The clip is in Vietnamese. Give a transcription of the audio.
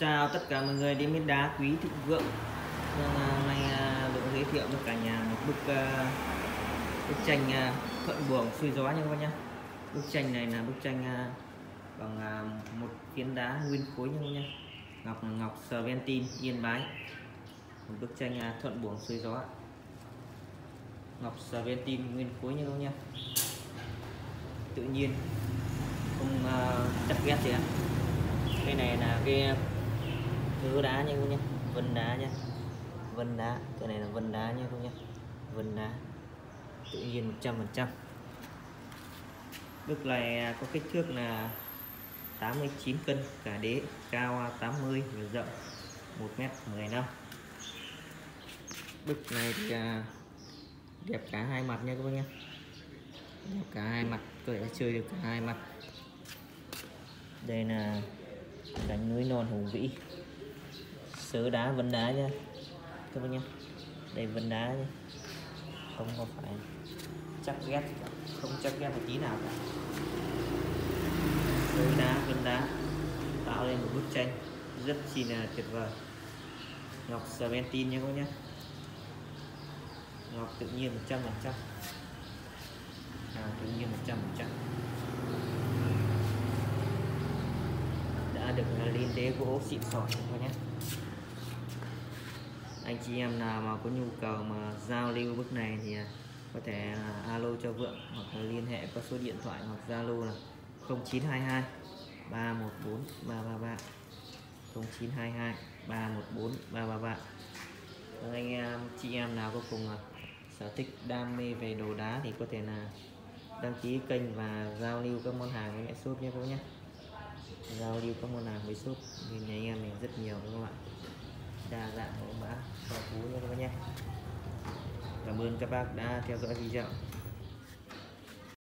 chào tất cả mọi người đến với đá quý thịnh vượng. Hôm nay à, được giới thiệu với cả nhà, một bức à, bức tranh thuận buồm xuôi gió nha các bác nhé bức tranh này là bức tranh bằng một phiến đá nguyên khối nha các bác nhé ngọc ngọc Serpentine, yên bái. Một bức tranh thuận buồm xuôi gió ngọc Serpentine nguyên khối nha các bác nhé tự nhiên, không chắc ghét gì ạ. Cái này là cái thứ đá nha cô nhé vân đá nha. Vân đá. Cái này là vân đá nha cô nhé vân đá. Tự nhiên 100 phần trăm. Bức này à, có kích thước là 89 cân, cả đế cao à, 80 và rộng 1m15 bức này thì à, đẹp cả hai mặt nha các bác nhé đẹp cả hai mặt có thể chơi được cả hai mặt. Đây là cánh núi non hùng vĩ sữa đá vân đá nha. Các bác nhé đây vân đá nha. Không có phải. Chắc ghét không chắc ghét một tí nào cả. Sớ đá vân đá. Tạo lên một bức tranh rất chi là tuyệt vời. Ngọc serpentin nhé các bác nhé. Ngọc tự nhiên 100 phần trăm. Tự nhiên 100 phần trăm. Đã được lên đế gỗ xịn sò các nhé anh chị em nào mà có nhu cầu mà giao lưu bức này thì à, có thể à, alo cho vượng hoặc là liên hệ qua số điện thoại hoặc zalo là 0922 314 333 0922 314 333 anh em, chị em nào có cùng à, sở thích đam mê về đồ đá thì có thể là đăng ký kênh và giao lưu các món hàng với mẹ shop nhé các nhé. Giao lưu các món hàng với shop thì nhà anh em mình rất nhiều các bạn đa dạng mẫu mã phong phú nha các bác nhé. Cảm ơn các bác đã theo dõi video.